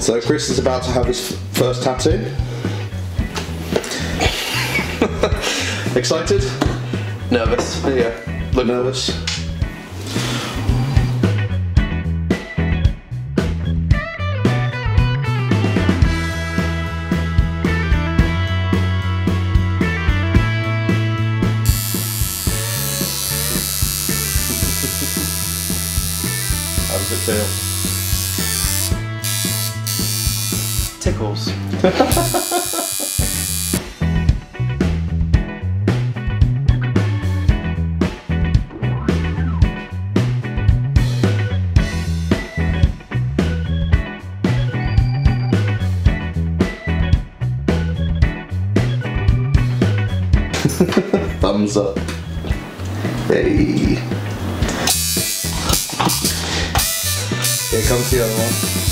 So Chris is about to have his first tattoo. Excited? Nervous. Yeah. Look Nervous? How does it feel? Tickles. Thumbs up. Hey. Here comes the other one.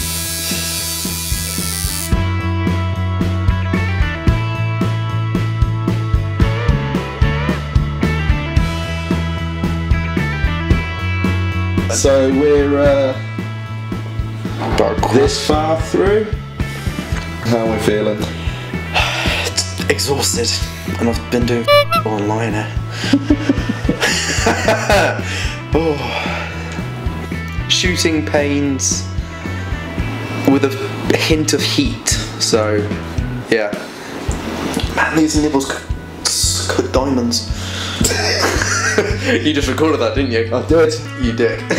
So we're uh, this far through. How are we feeling? Exhausted. And I've been doing online oh. Shooting pains with a hint of heat. So, yeah. Man, these nibbles could diamonds. you just recorded that, didn't you? I did. You did.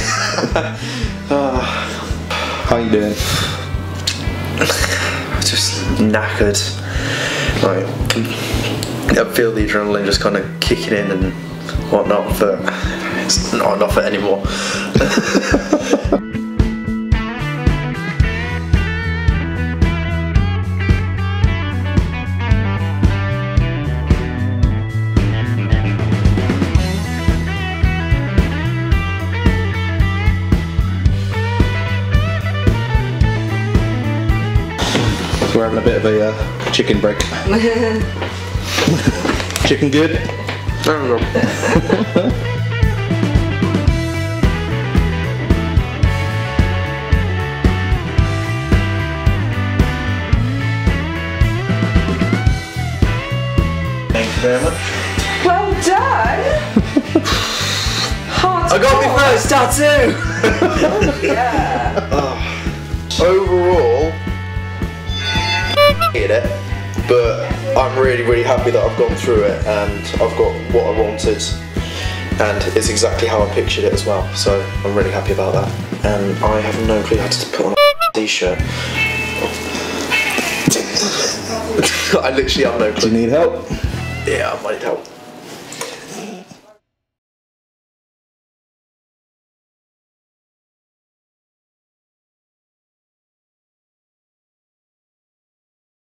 Ah. How you doing? just knackered. Like, I feel the adrenaline just kind of kicking in and whatnot, but it's not enough anymore. We're having a bit of a uh, chicken break. chicken good? There we go. Thank you very much. Well done! Hard I got my first tattoo! Yeah. Overall, it, but I'm really, really happy that I've gone through it and I've got what I wanted, and it's exactly how I pictured it as well. So I'm really happy about that. And I have no clue how to put on a t-shirt. I literally have no Do clue. you need help? Yeah, I might help.